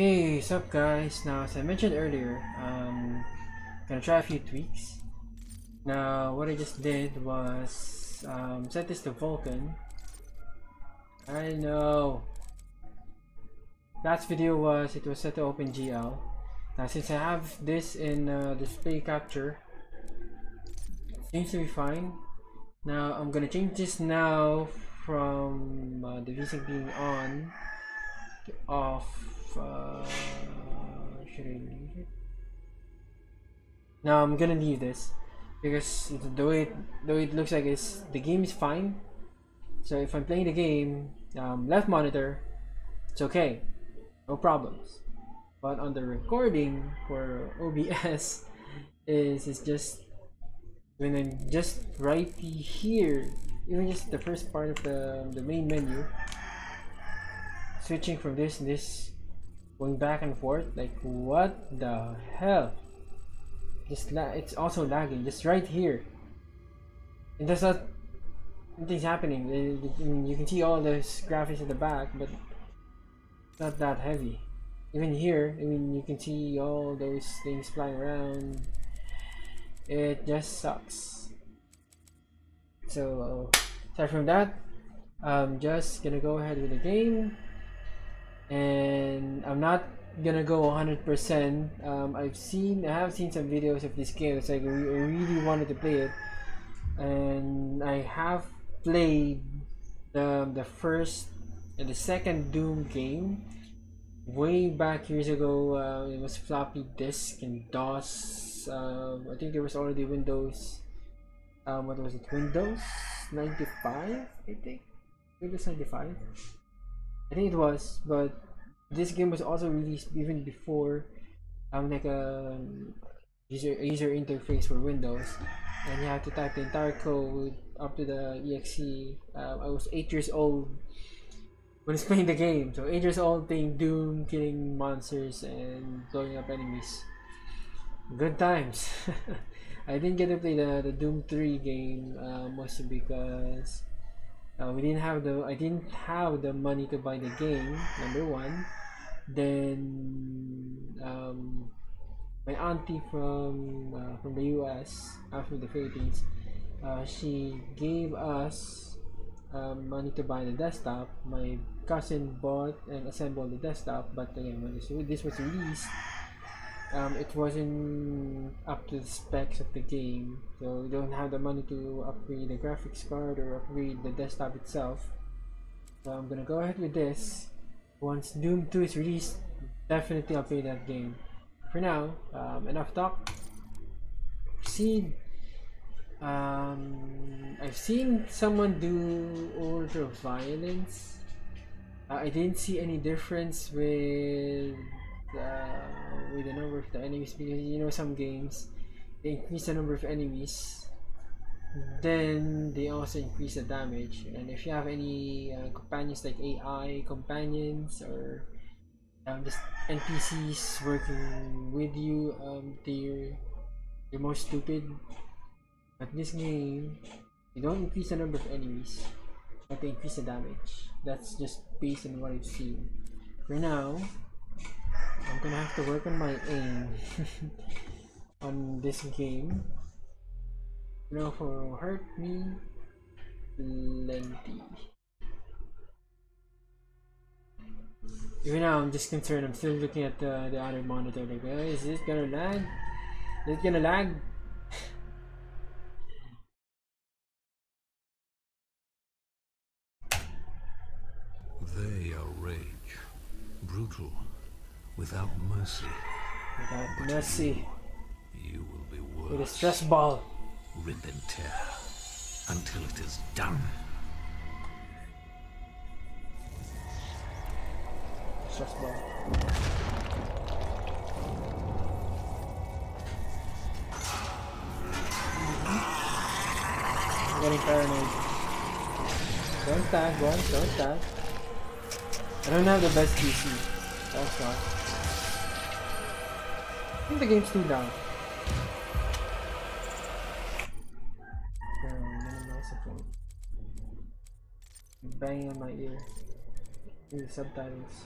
Hey, what's up guys? Now, as I mentioned earlier, um, gonna try a few tweaks. Now, what I just did was um, set this to Vulkan. I know. Last video was it was set to OpenGL. Now, since I have this in uh, display capture, seems to be fine. Now, I'm gonna change this now from uh, the VSync being on to off uh, should I leave it? No, I'm gonna leave this because the way it, the way it looks like is the game is fine. So if I'm playing the game, um, left monitor, it's okay, no problems. But on the recording for OBS, is is just when I'm just right here, even just the first part of the the main menu, switching from this this going back and forth like what the hell? Just it's also lagging just right here. And there's not nothing's happening. You can see all those graphics at the back but not that heavy. Even here I mean you can see all those things flying around. It just sucks. So aside from that I'm just gonna go ahead with the game and I'm not gonna go 100%. Um, I've seen, I have seen some videos of this game. It's like I really wanted to play it, and I have played the the first and the second Doom game way back years ago. Uh, it was floppy disk and DOS. Uh, I think there was already Windows. Um, what was it? Windows 95, I think. Windows 95. I think it was, but this game was also released even before um like a user user interface for Windows, and you have to type the entire code up to the exe. Um, I was eight years old when I was playing the game, so eight years old playing Doom, killing monsters and blowing up enemies. Good times. I didn't get to play the, the Doom 3 game uh, mostly because uh, we didn't have the I didn't have the money to buy the game number one. Then um, my auntie from uh, from the US after the Philippines uh, she gave us um, money to buy the desktop. My cousin bought and assembled the desktop but again when this was released um, it wasn't up to the specs of the game. So we don't have the money to upgrade the graphics card or upgrade the desktop itself. So I'm gonna go ahead with this. Once Doom 2 is released definitely I'll play that game. For now um, enough talk. Proceed. Um, I've seen someone do Ultra Violence. Uh, I didn't see any difference with uh, with the number of the enemies because you know some games they increase the number of enemies then they also increase the damage. And if you have any uh, companions like AI companions or um, just NPCs working with you um, they're, they're more stupid. But this game you don't increase the number of enemies but they increase the damage. That's just based on what I've seen. For now I'm gonna have to work on my aim on this game. You know, for hurt me plenty. Even now, I'm just concerned. I'm still looking at the, the other monitor. Like, uh, is this gonna lag? Is it gonna lag? They are rage, brutal, without mercy. Without mercy. You will be worse. With a stress ball. Rip and tear until it is done. Stress ball. I'm getting paranoid. Don't tag, one, don't tag. I don't have the best PC. That's why think the game's too long. Banging on my ear. Need the subtitles.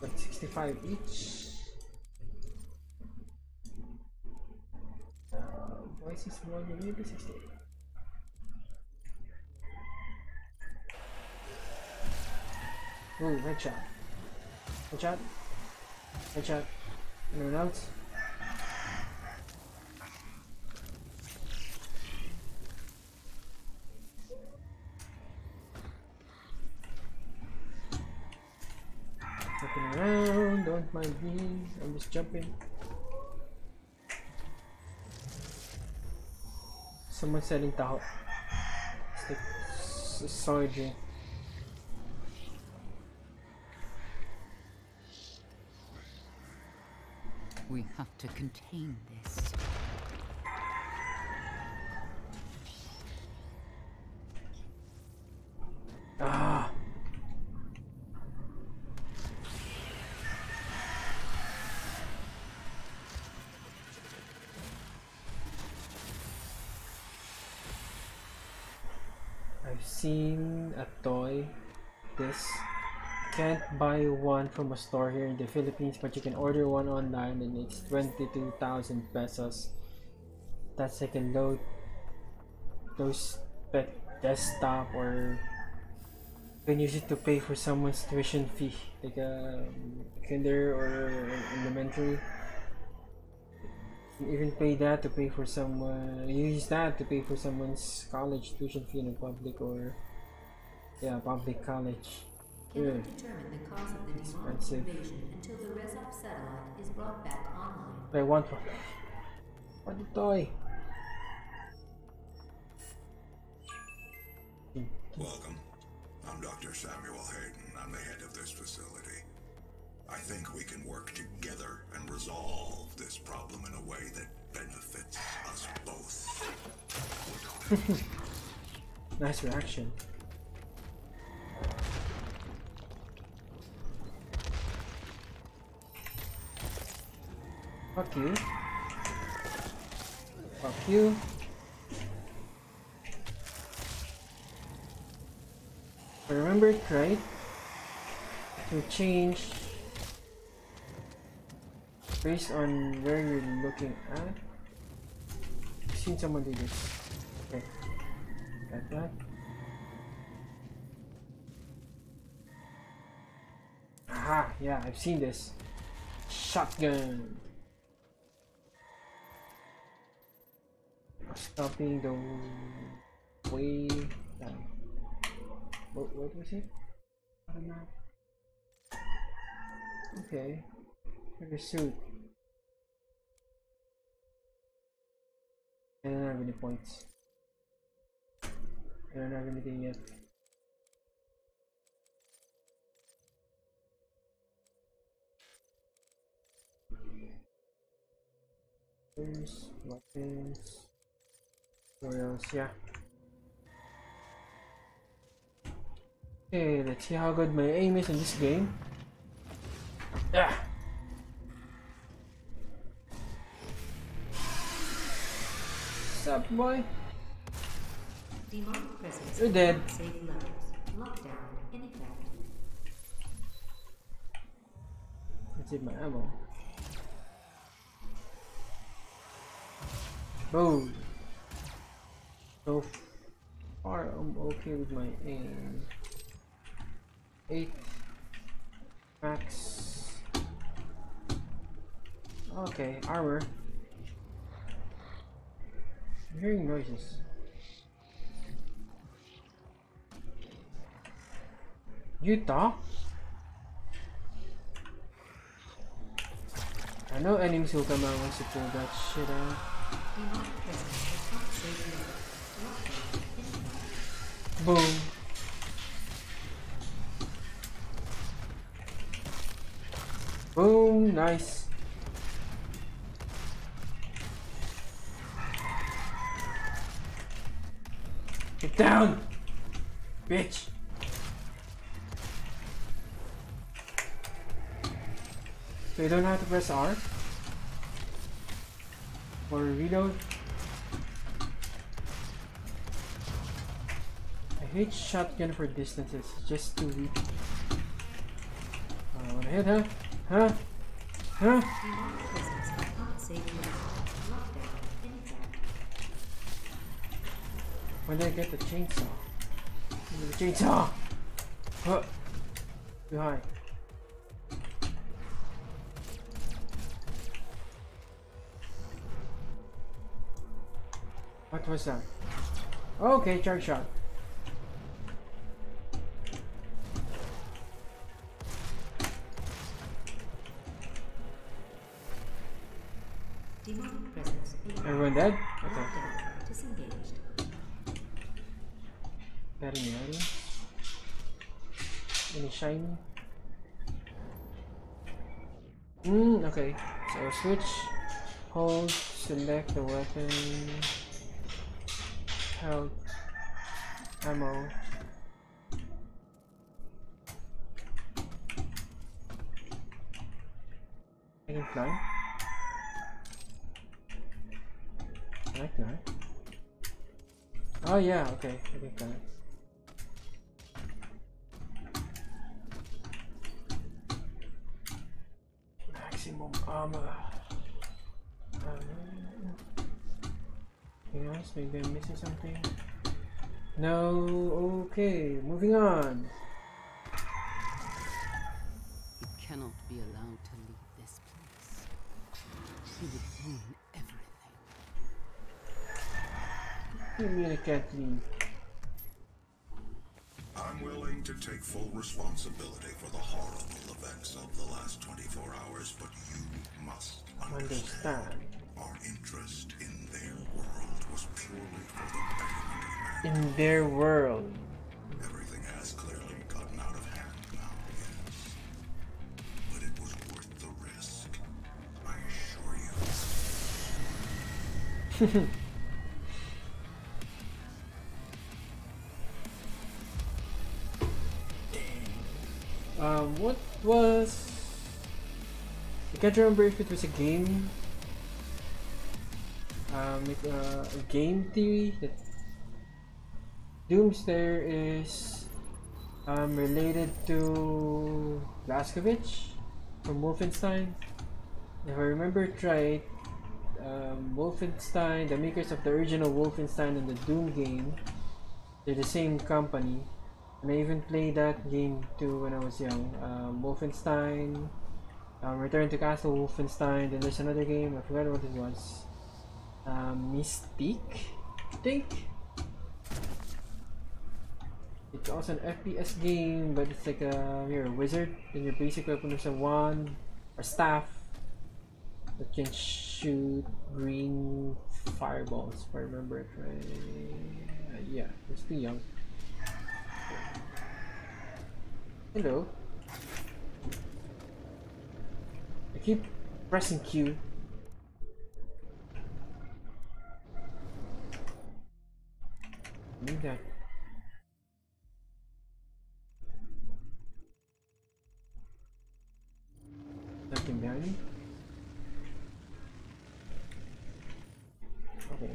Like 65 each. Uh, voice is more than 68. Ooh, headshot. Headshot. Headshot. Anyone else? Looking around, don't mind me, I'm just jumping. Someone selling taho. It's like s- We have to contain this. Ah. I've seen a toy this can't buy one from a store here in the Philippines but you can order one online and it's 22,000 pesos. That's like a low those pet desktop or you can use it to pay for someone's tuition fee like a kinder or elementary. You even pay that to pay for someone use that to pay for someone's college tuition fee in a public or yeah public college Cannot Good. determine the cause of the demonic invasion until the Rezop satellite is brought back online. I want one. Want the toy. Welcome. I'm Dr. Samuel Hayden. I'm the head of this facility. I think we can work together and resolve this problem in a way that benefits us both. Nice reaction. Fuck you. Fuck you. I remember it right, to change based on where you're looking at. I've seen someone do this. Okay. Got that. Aha, yeah, I've seen this. Shotgun. Stopping the way down. What, what was it? I don't know. Okay. Your suit. I don't have any points. I don't have anything yet. Weapons, weapons, tutorials, yeah. Okay, let's see how good my aim is in this game. Yeah. What's up, boy? You're dead. Let's see my ammo. Boom. So far, I'm okay with my aim. Eight max. Okay, armor. I'm hearing noises. Utah? I know enemies will come out once you pull that shit out. Demonic presence has not safe levels. Lockdown in effect. Boom. Boom, nice. Get down, bitch. So you don't have to press R or reload. Hate shotgun for distances, it's just too weak. I uh, wanna hit. Huh? Huh? Effect. When did I get the chainsaw? The chainsaw! Huh. High. What was that? Okay, charge shot. Got any shiny? Hmm, okay. So switch, hold, select the weapon, health, ammo. I can fly. Can I fly? Oh yeah, okay, I can fly. Armor. Anything else? Maybe I'm missing something. No. Okay, moving on. You cannot be allowed to leave this place. You would ruin everything. You really can't leave. To take full responsibility for the horrible events of the last 24 hours, but you must understand. Understand. Our interest in their world was purely for the betterment. In their world. Everything has clearly gotten out of hand now, yes. But it was worth the risk. I assure you. was? I can't remember if it was a game. Um, it, uh, a game theory that Doomslayer is um, related to Blazkowicz from Wolfenstein. If I remember right, um, Wolfenstein, the makers of the original Wolfenstein and the Doom game, they're the same company. And I even played that game too when I was young. Um, Wolfenstein, um, Return to Castle Wolfenstein, then there's another game, I forgot what it was. Um, Mystique, I think? It's also an FPS game, but it's like a, you're a wizard, and your basic weapon is a wand or staff that can shoot green fireballs, if I remember it right. Uh, yeah, it's too young. Hello. I keep pressing Q. Need that. Nothing behind me? Okay.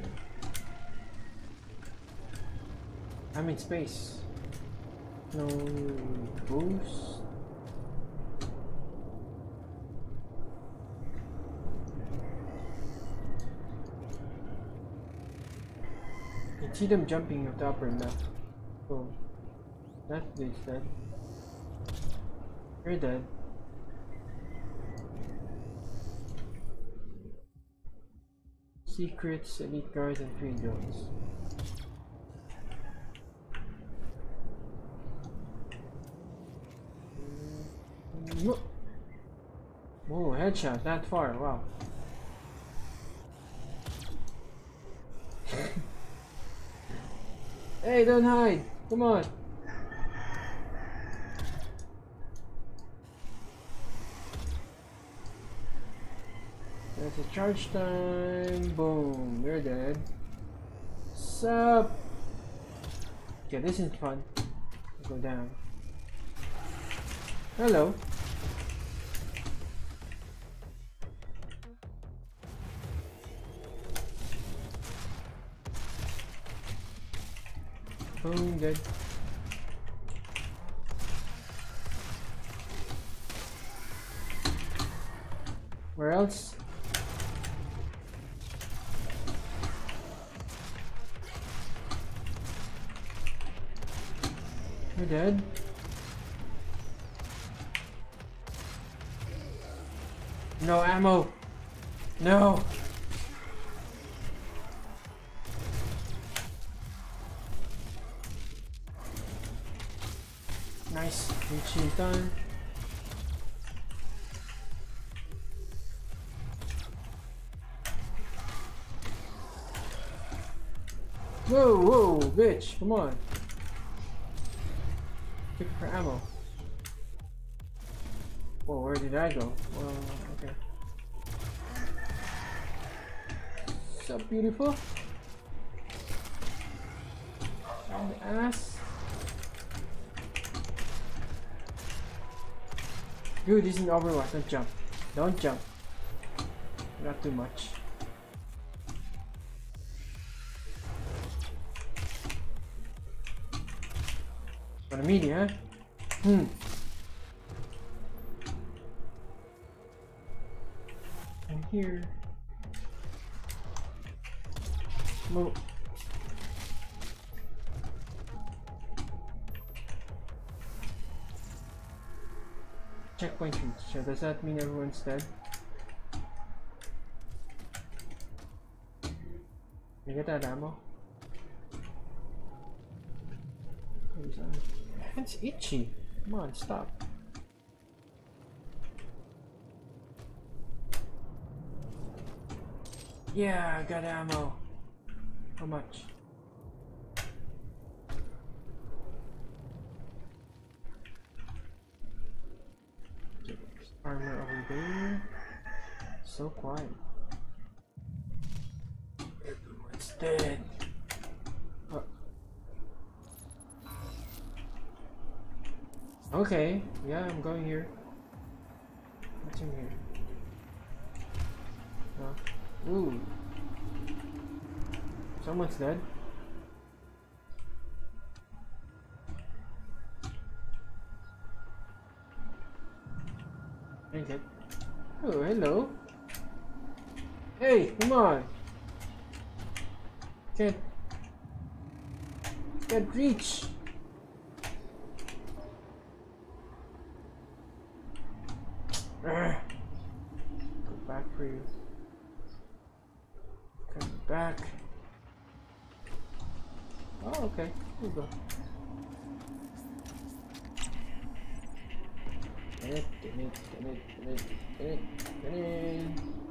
I'm in space. No boost. You see them jumping at the upper left. Oh. That dude's dead. You're dead. Secrets, elite guards, and three drones. No. Oh, headshot that far, wow. hey, don't hide! Come on! That's a charge time. Boom, you're dead. Sup? Okay, this is fun. Go down. Hello. Boom, dead. Where else? You're dead. No ammo. No. Nice. Reaching done. Whoa, whoa, bitch, come on. Looking for ammo. Whoa, where did I go? Well, okay. So beautiful. The ass. Dude, this is an Overwatch. Don't jump. Don't jump. Not too much. Got a media, huh? Hmm. And here. Well. Checkpoint reached. So does that mean everyone's dead? You get that ammo? It's itchy. Come on, stop. Yeah, I got ammo. How much? Armor over there. So quiet. Everyone's dead. Okay, yeah, I'm going here. What's in here? Uh, ooh. Someone's dead. Ain't it? Oh, hello. Hey, come on. Can't. Can't reach. Go back for you. Come back. Oh, okay. Here we go. Get it, get it, get it, get it, get it, get it.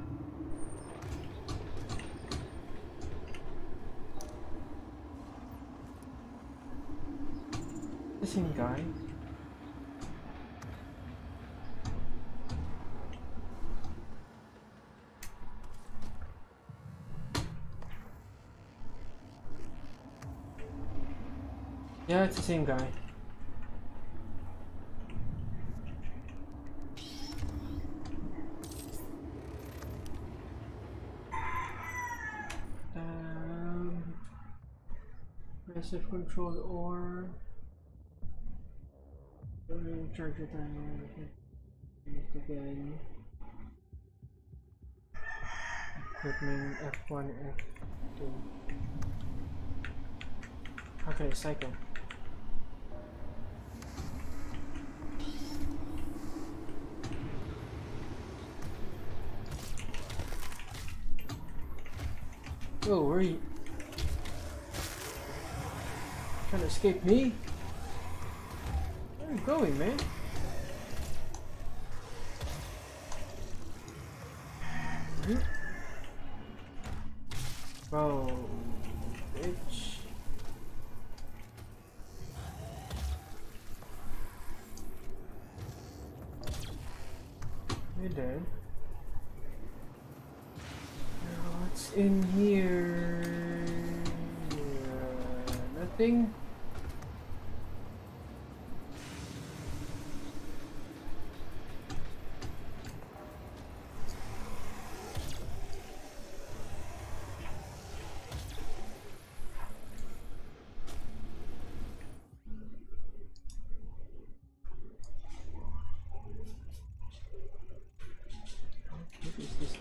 The same guy. Yeah, it's the same guy. Um, passive control or charger timer used again. Equipment F1, F2. How can I cycle? Oh, where are you? Trying to escape me? You going, man? Hmm? Bro, bitch. You're dead. Now, What's in here? Uh, nothing.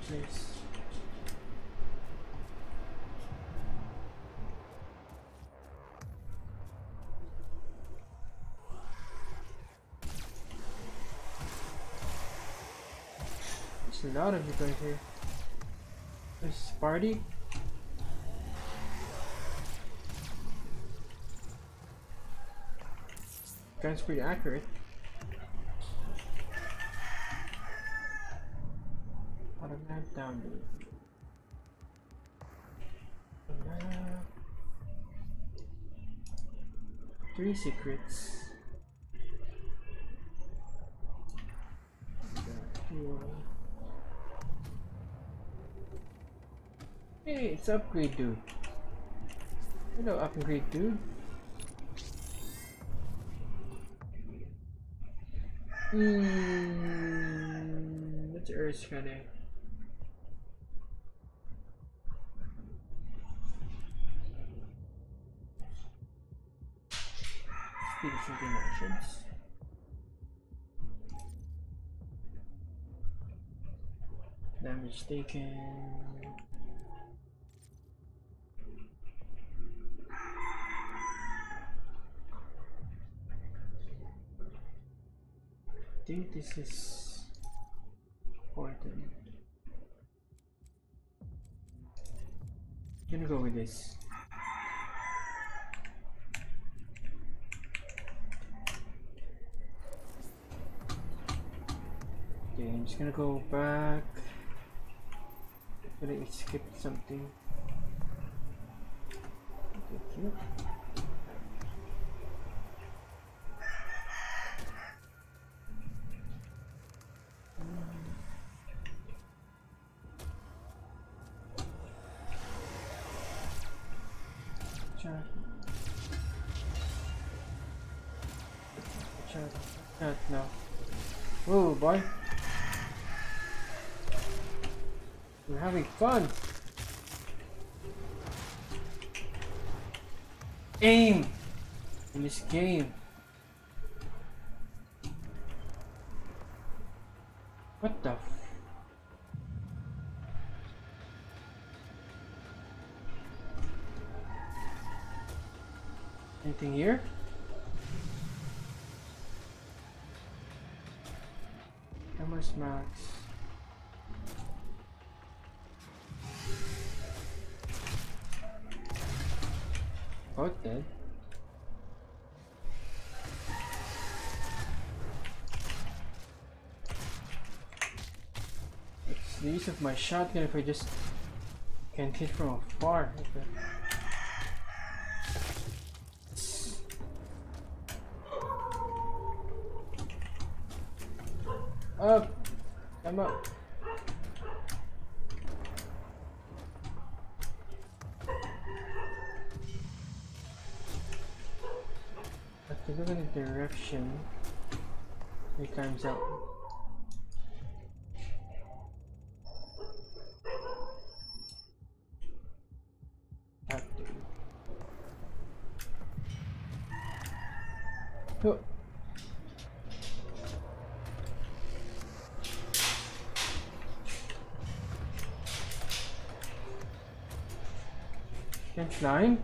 Maybe There's a lot of you guys here. There's party. Gun's pretty accurate. Automatic download. Three secrets. Hey, it's upgrade dude. Hello, upgrade dude. Hmm, what's Earth's gonna? Speed of thinking actions. Damage taken. Think this is important. Gonna go with this. Okay, I'm just gonna go back. Gonna skip something. Thank Anything here? Cameras max. Both dead. It's the use of my shotgun if I just can't hit from afar. Okay. Up! Come up! Have to look at the direction it comes out. Can climb?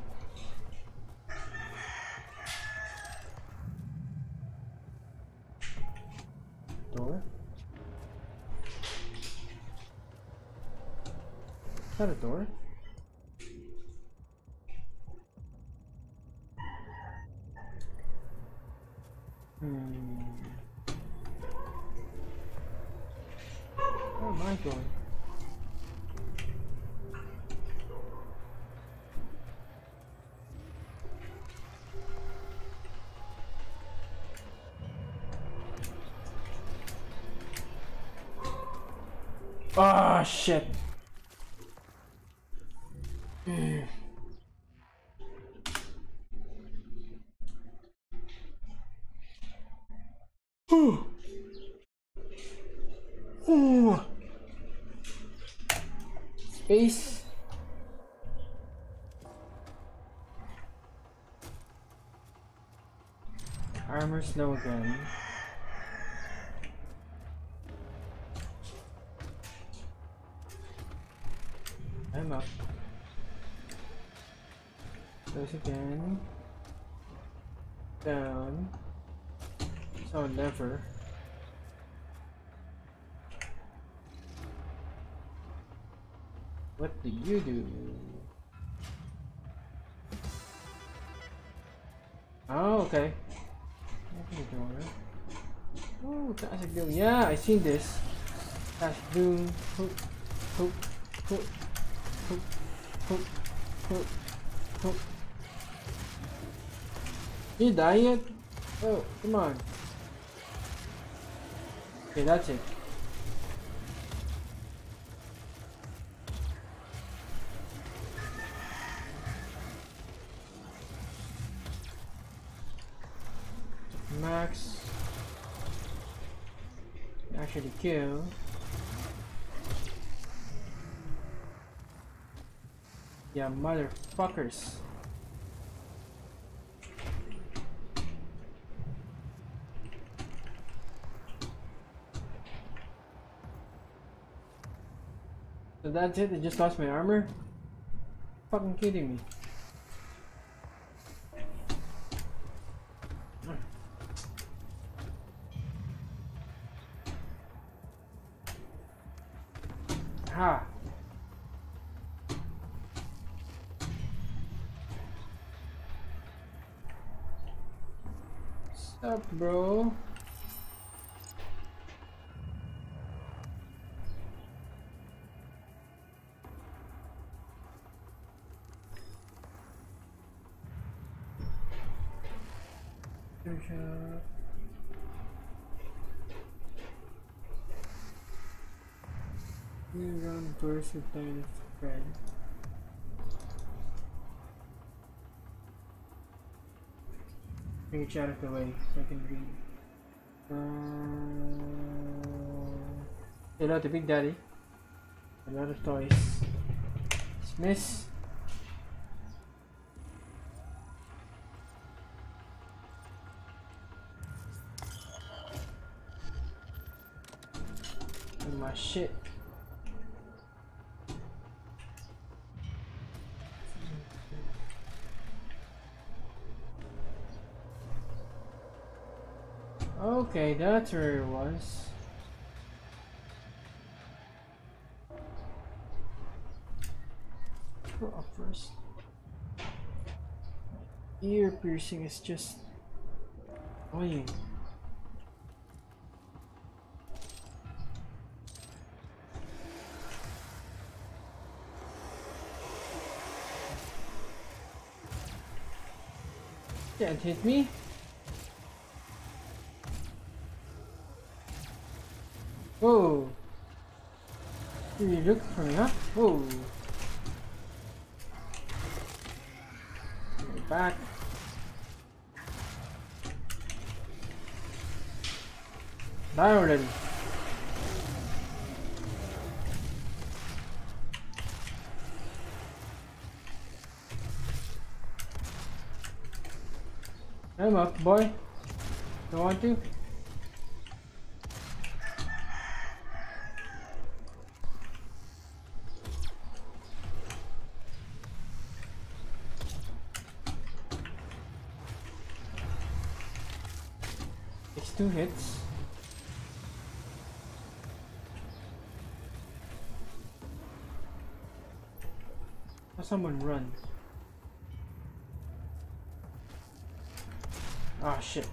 Shit. Space. Armor low again. I'm up. Close again. Down. So never. What do you do? Oh, okay. Oh, classic Doom. Yeah, I seen this. Classic Doom. Hook, hook, hook, hook, hook, hook, hook. You die yet? Oh, come on. Okay, that's it. Max. Actually kill. Yeah, motherfuckers. So that's it? I just lost my armor? Fucking kidding me. Run versatile spread. Bring it out of the way so I can read. Uh, hello to Big Daddy. A lot of toys. My shit. Okay, that's where it was. Go up first. Ear piercing is just annoying. Can't hit me. Whoa. You up. Whoa. Get back. Die already. I'm up, boy. Don't want to? Two hits. Or someone run. Ah shit.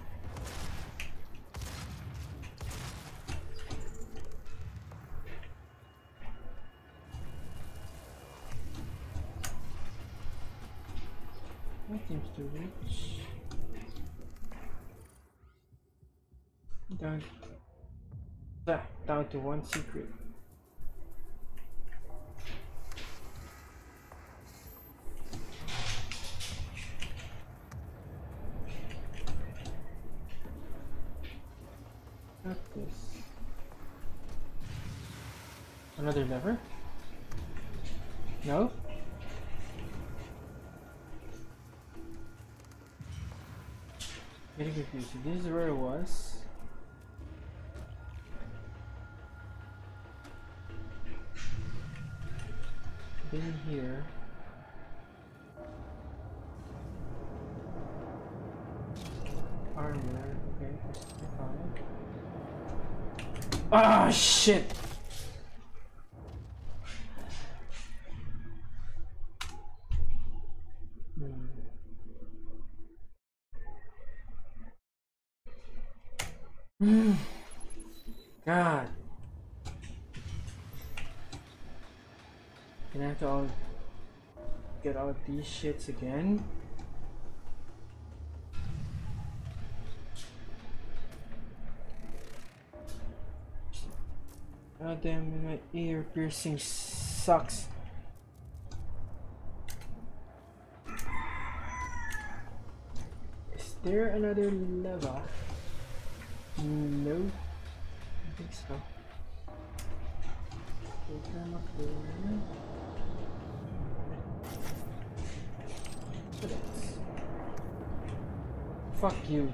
That seems to reach. Down. Ah, down to one secret. This. Another lever? No? Getting confused. This is where it was. Been here. Armor, okay. Ah, shit! God. Gonna have to all get all these shits again. God damn, my ear piercing sucks. Is there another lever? No. I think so. Else? Fuck you.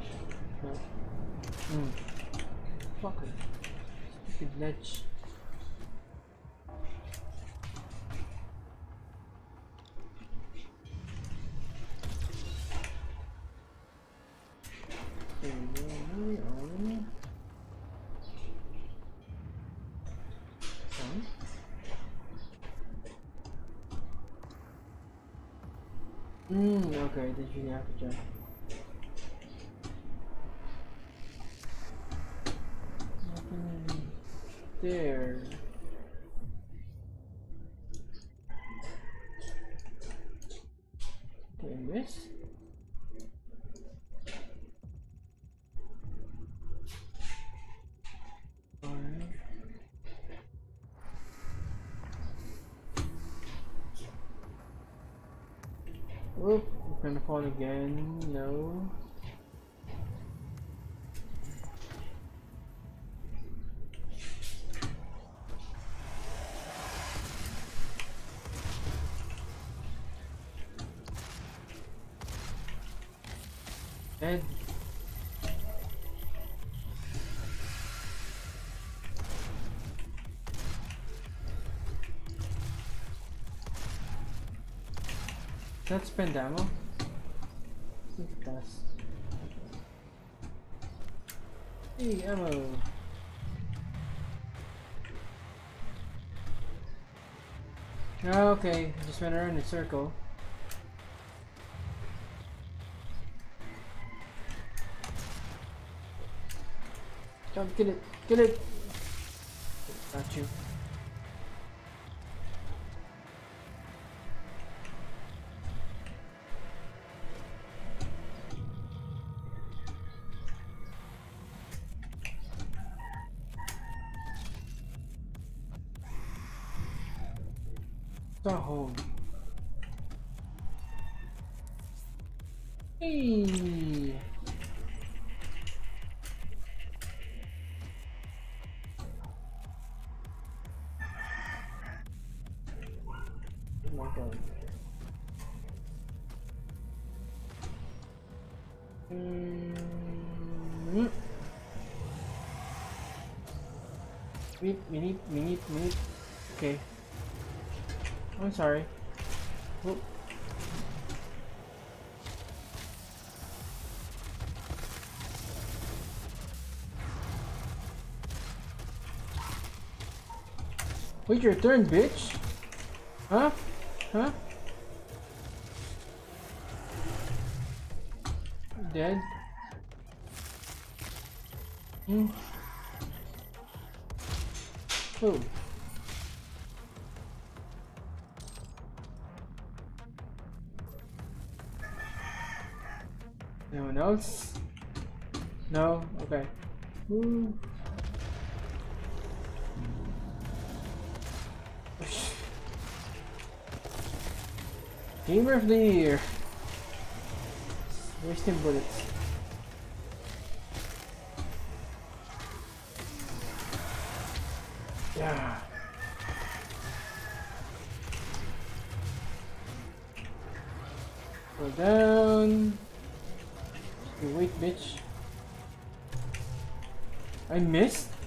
No. Mm. Fucker. Stupid ledge. Okay, did you have to jump? Nothing there. Okay, this. Alright. Whoop, fall again. No. Dead. That spend ammo? I think it does. Ammo. Okay, just went around in a circle. Jump, get it, get it! Got you. Hey. Mm. Meep, meep, meep, meep. Okay. I'm sorry. Whoop. Wait your turn, bitch. Huh? Huh? Gamer of the year. Wasting bullets. Yeah. Go down. You wait, bitch. I missed?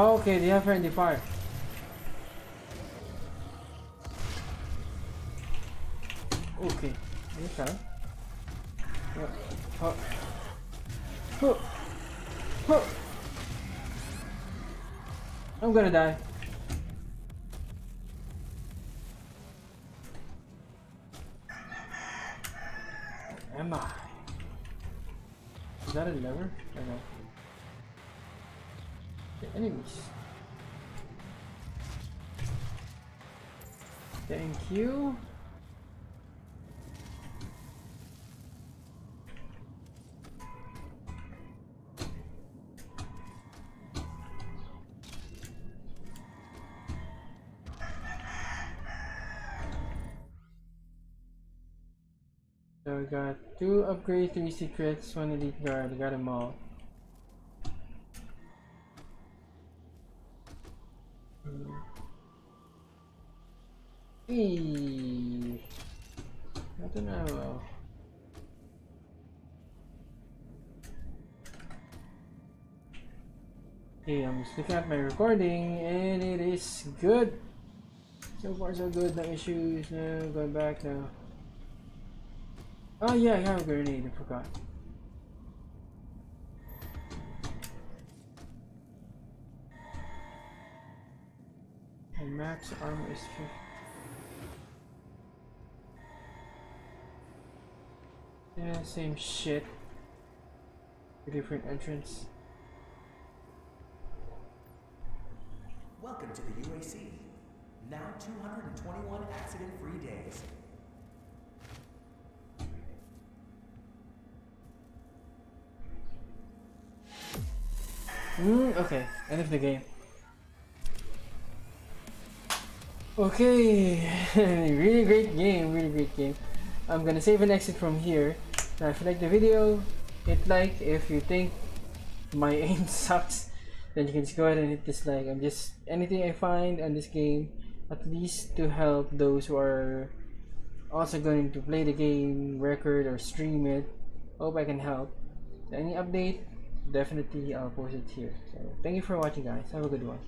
Oh, okay, they have friendly fire. Okay, okay. Uh, huh. Huh. Huh. I'm gonna die. Am I? Is that a lever? Or no? Enemies. Thank you. So we got two upgrades, three secrets, one elite guard. We got them all. I don't know. Okay, I'm just looking at my recording and it is good. So far so good, no issues, no going back now. Oh yeah, I have a grenade, I forgot. My max armor is 50. Yeah, same shit. Different entrance. Welcome to the UAC. Now 221 accident-free days. Mm, okay, end of the game. Okay, really great game, really great game. I'm gonna save and exit from here. Now, if you like the video, hit like. If you think my aim sucks, then you can just go ahead and hit dislike. I'm just anything I find on this game, at least to help those who are also going to play the game, record or stream it. Hope I can help. Any update, definitely I'll post it here. So thank you for watching guys. Have a good one.